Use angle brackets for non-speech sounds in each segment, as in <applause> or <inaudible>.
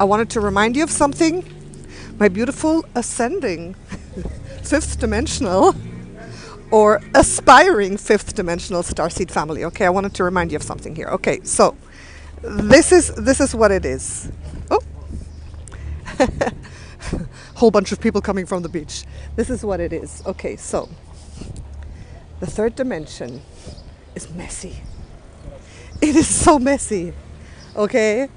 I wanted to remind you of something. My beautiful ascending <laughs> fifth dimensional or aspiring fifth dimensional starseed family. Okay, I wanted to remind you of something here. Okay, so this is this is what it is. Oh, <laughs> whole bunch of people coming from the beach. This is what it is. Okay, so the third dimension is messy. It is so messy. Okay,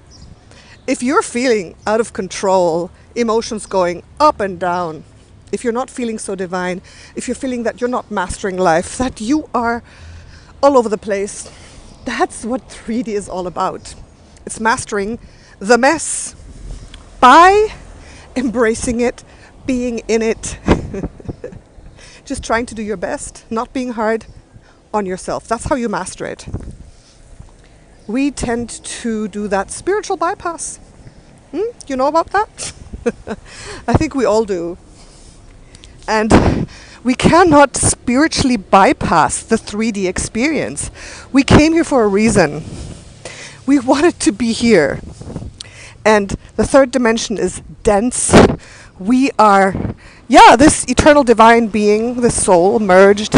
if you're feeling out of control, emotions going up and down, if you're not feeling so divine, if you're feeling that you're not mastering life, that you are all over the place, that's what 3D is all about. It's mastering the mess by embracing it, being in it, <laughs> just trying to do your best, not being hard on yourself. That's how you master it. We tend to do that spiritual bypass. Hmm? You know about that? <laughs> I think we all do. And we cannot spiritually bypass the 3D experience. We came here for a reason. We wanted to be here. And the third dimension is dense. We are, yeah, this eternal divine being, the soul, merged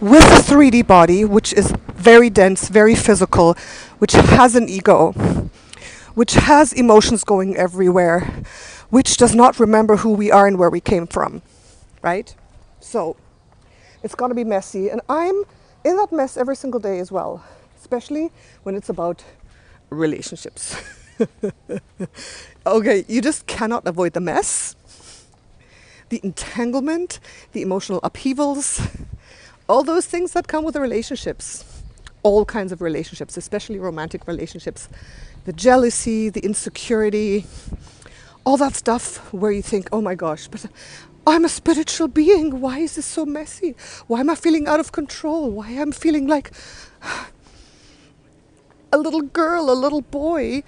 with a 3D body, which is very dense, very physical, which has an ego, which has emotions going everywhere, which does not remember who we are and where we came from right? So it's going to be messy. And I'm in that mess every single day as well, especially when it's about relationships. <laughs> okay, you just cannot avoid the mess, the entanglement, the emotional upheavals, all those things that come with the relationships. All kinds of relationships, especially romantic relationships. The jealousy, the insecurity, all that stuff where you think, oh my gosh, but I'm a spiritual being. Why is this so messy? Why am I feeling out of control? Why am I feeling like a little girl, a little boy,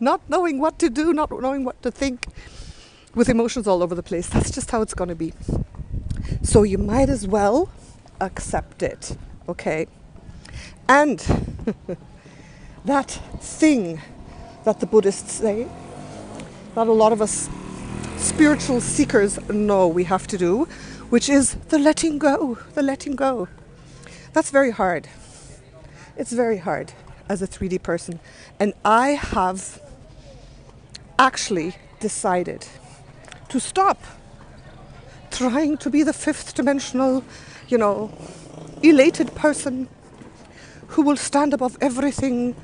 not knowing what to do, not knowing what to think, with emotions all over the place. That's just how it's going to be. So you might as well accept it, okay? And <laughs> that thing that the Buddhists say, that a lot of us spiritual seekers know we have to do, which is the letting go, the letting go. That's very hard. It's very hard as a 3D person. And I have actually decided to stop trying to be the fifth dimensional, you know, elated person who will stand above everything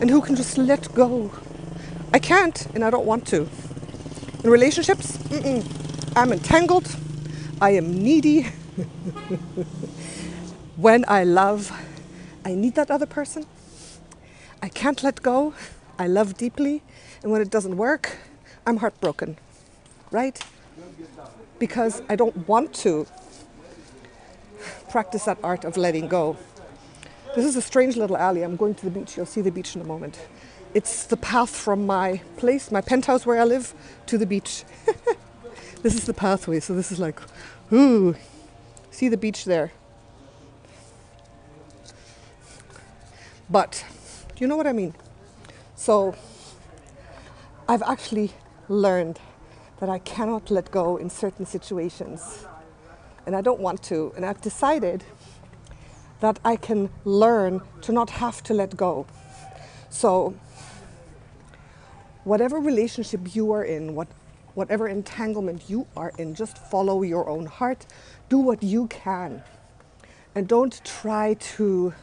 and who can just let go. I can't and I don't want to. In relationships, I'm entangled, I am needy. <laughs> when I love, I need that other person. I can't let go. I love deeply. And when it doesn't work, I'm heartbroken. Right? Because I don't want to practice that art of letting go. This is a strange little alley. I'm going to the beach. You'll see the beach in a moment. It's the path from my place, my penthouse where I live, to the beach. <laughs> this is the pathway, so this is like, ooh, see the beach there. But, do you know what I mean? So, I've actually learned that I cannot let go in certain situations. And I don't want to. And I've decided that I can learn to not have to let go. So, whatever relationship you are in, what, whatever entanglement you are in, just follow your own heart. Do what you can. And don't try to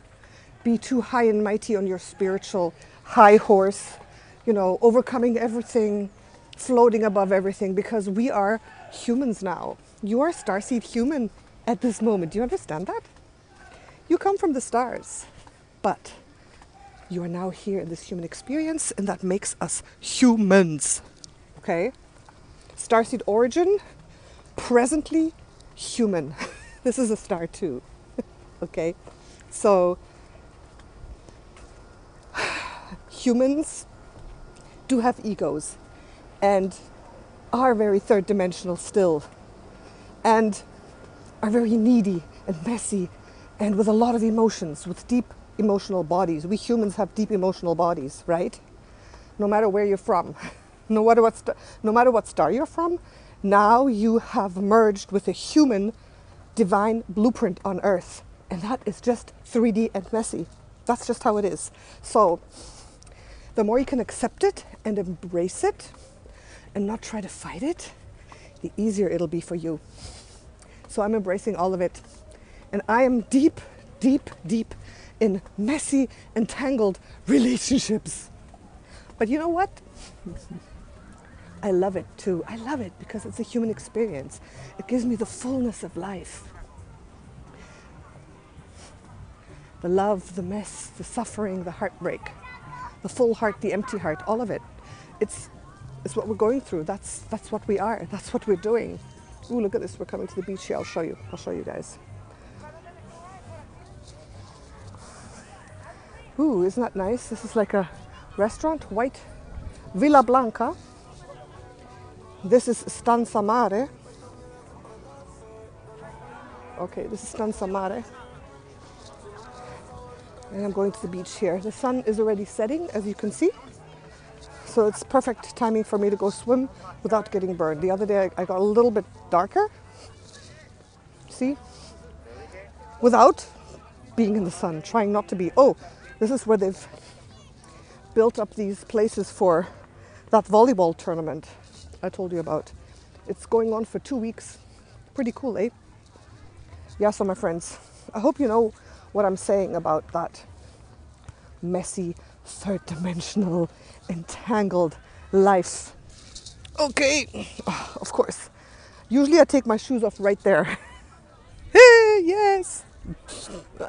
be too high and mighty on your spiritual high horse, you know, overcoming everything, floating above everything, because we are humans now. You are starseed human at this moment. Do you understand that? You come from the stars, but you are now here in this human experience, and that makes us humans. Okay? Starseed origin, presently human. <laughs> this is a star too. <laughs> okay? So, <sighs> humans do have egos and are very third dimensional still and are very needy and messy and with a lot of emotions, with deep emotional bodies. We humans have deep emotional bodies, right? No matter where you're from. <laughs> no matter what st- no matter what star you're from, now you have merged with a human divine blueprint on earth. And that is just 3D and messy. That's just how it is. So the more you can accept it and embrace it and not try to fight it, the easier it'll be for you. So I'm embracing all of it. And I am deep, deep, deep in messy, entangled relationships. But you know what? I love it too. I love it because it's a human experience. It gives me the fullness of life. The love, the mess, the suffering, the heartbreak, the full heart, the empty heart, all of it. It's, it's what we're going through. That's, that's what we are. That's what we're doing. Ooh, look at this. We're coming to the beach here. I'll show you. I'll show you guys. Ooh, isn't that nice? This is like a restaurant, white Villa Blanca. This is Stanza Mare. Okay, this is Stanza Mare. And I'm going to the beach here. The sun is already setting, as you can see. So it's perfect timing for me to go swim without getting burned. The other day I, I got a little bit darker. See? Without being in the sun, trying not to be. Oh, this is where they've built up these places for that volleyball tournament I told you about. It's going on for two weeks. Pretty cool, eh? Yeah, so my friends, I hope you know what I'm saying about that messy, third dimensional, entangled life. Okay, <sighs> of course. Usually I take my shoes off right there. <laughs> hey, yes.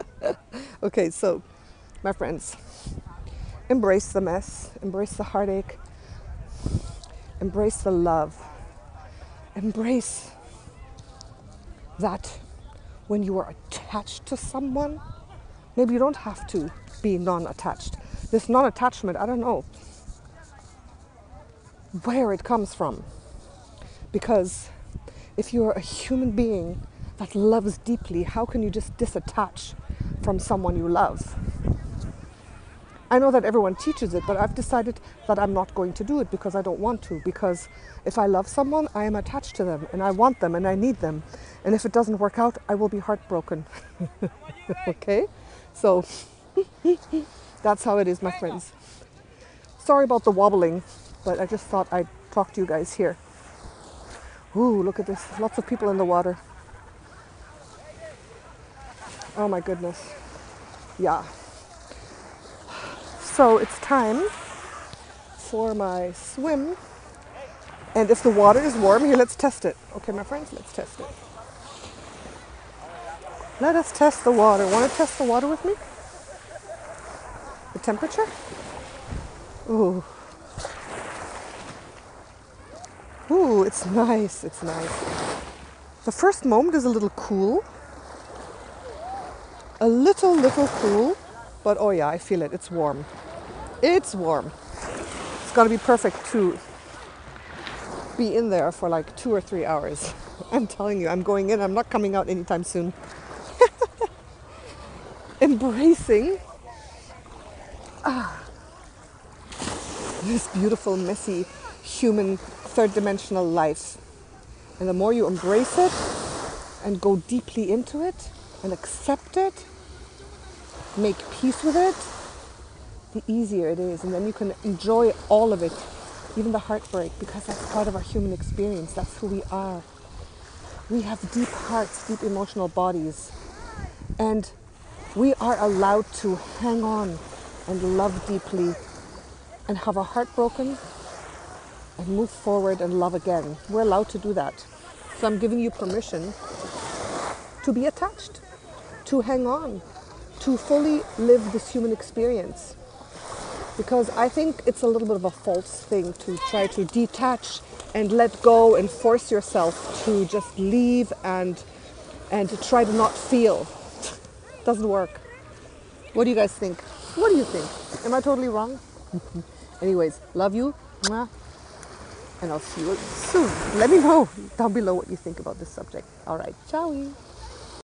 <laughs> okay, so my friends, embrace the mess, embrace the heartache, embrace the love, embrace that when you are attached to someone, maybe you don't have to be non attached. This non attachment, I don't know where it comes from. Because if you're a human being that loves deeply, how can you just disattach from someone you love? I know that everyone teaches it, but I've decided that I'm not going to do it because I don't want to. Because if I love someone, I am attached to them and I want them and I need them. And if it doesn't work out, I will be heartbroken. <laughs> okay? So <laughs> that's how it is, my friends. Sorry about the wobbling, but I just thought I'd talk to you guys here. Ooh, look at this. Lots of people in the water. Oh my goodness. Yeah. So it's time for my swim. And if the water is warm, here, let's test it. Okay, my friends, let's test it. Let us test the water. Want to test the water with me? The temperature? Ooh. Ooh, it's nice. It's nice. The first moment is a little cool. A little, little cool. But oh yeah, I feel it. It's warm. It's warm. It's gonna be perfect to be in there for like two or three hours. <laughs> I'm telling you, I'm going in. I'm not coming out anytime soon. <laughs> Embracing ah, this beautiful, messy, human, third dimensional life. And the more you embrace it and go deeply into it and accept it, make peace with it, the easier it is. And then you can enjoy all of it, even the heartbreak, because that's part of our human experience. That's who we are. We have deep hearts, deep emotional bodies. And we are allowed to hang on and love deeply and have our heart broken and move forward and love again. We're allowed to do that. So I'm giving you permission to be attached, to hang on, to fully live this human experience because I think it's a little bit of a false thing to try to detach and let go and force yourself to just leave and and try to not feel. Doesn't work. What do you guys think? What do you think? Am I totally wrong? <laughs> Anyways, love you. And I'll see you soon. Let me know down below what you think about this subject. All right, ciao.